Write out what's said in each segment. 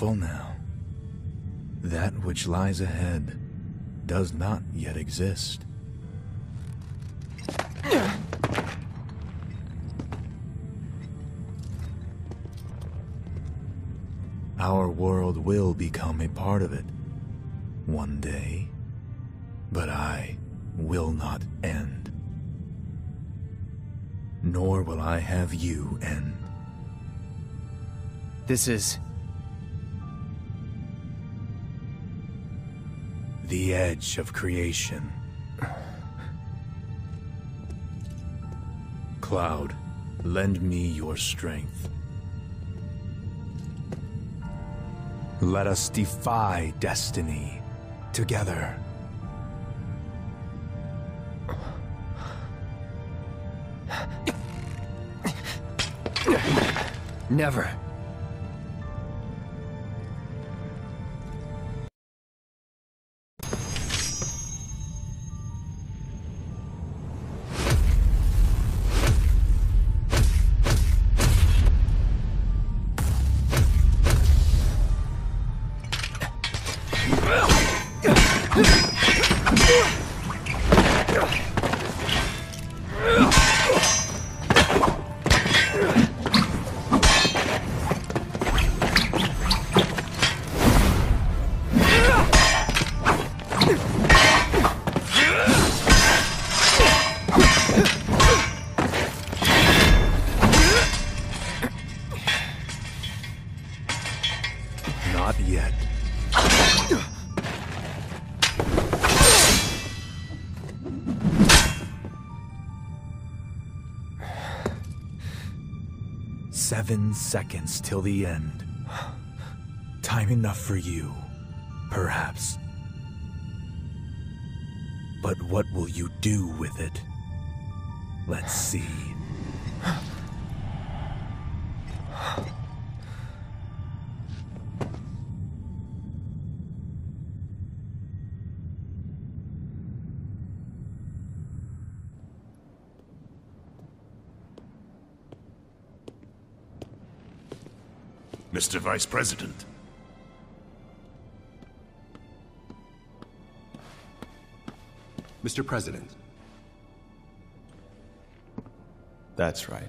Careful now. That which lies ahead does not yet exist. Our world will become a part of it one day, but I will not end. Nor will I have you end. This is. The edge of creation. Cloud, lend me your strength. Let us defy destiny together. Never. Yet. Seven seconds till the end. Time enough for you, perhaps. But what will you do with it? Let's see. Mr. Vice President. Mr. President. That's right.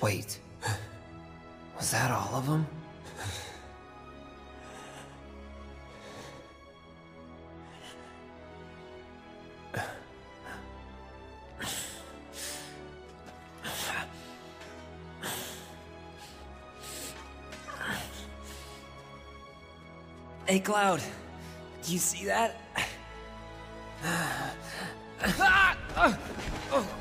Wait. Was that all of them? Hey, Cloud. Do you see that? Ah, ah, oh.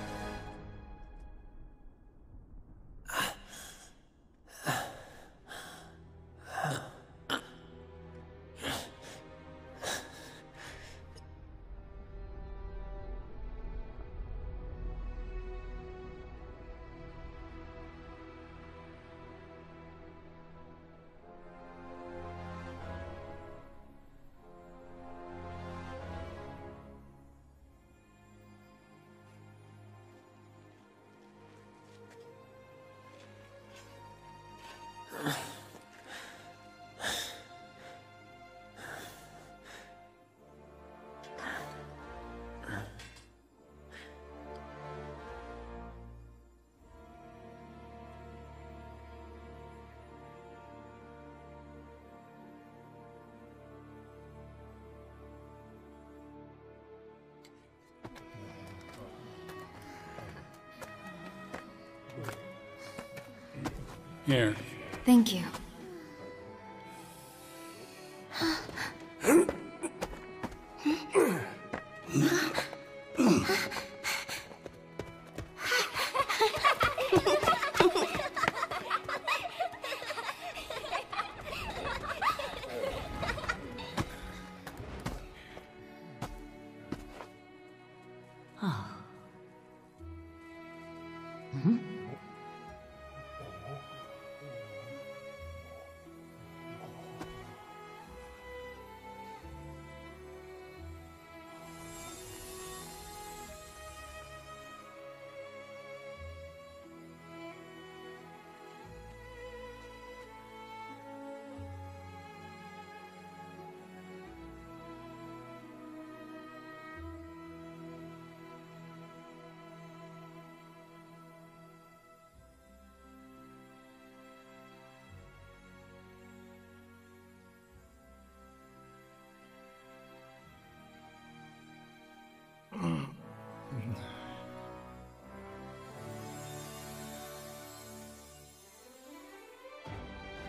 Here, Thank you.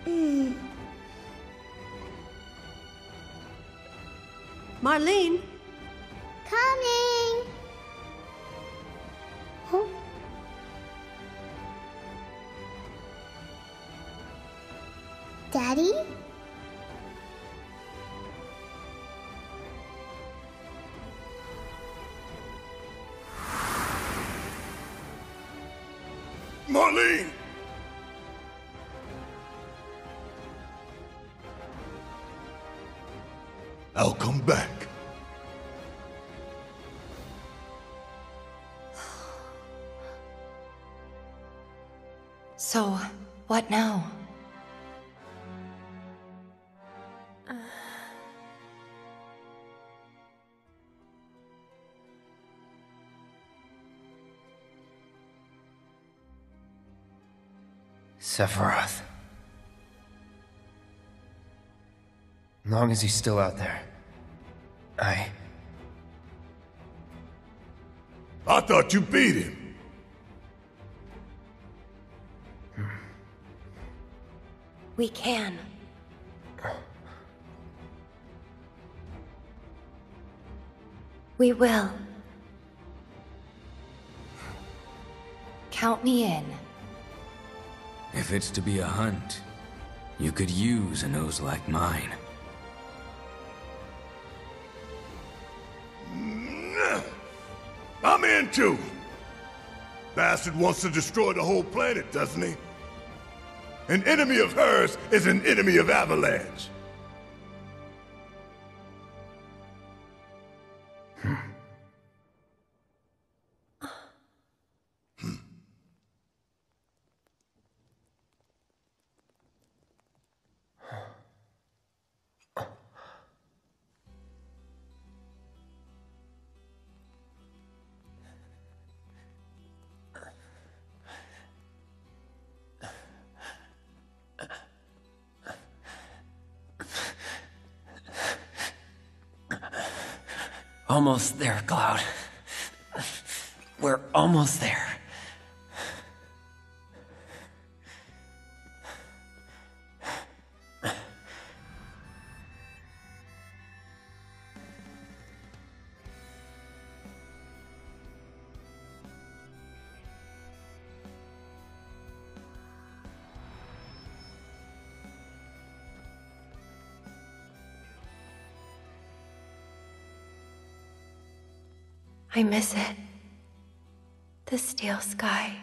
Hmm. Marlene, Coming! Huh? Daddy? Marlene! I'll come back. So, what now? Sephiroth. Long as he's still out there. I... I thought you beat him. We can. We will. Count me in. If it's to be a hunt, you could use a nose like mine. Too. Bastard wants to destroy the whole planet, doesn't he? An enemy of hers is an enemy of Avalanche. Almost there, Cloud. We're almost there. I miss it. The steel sky.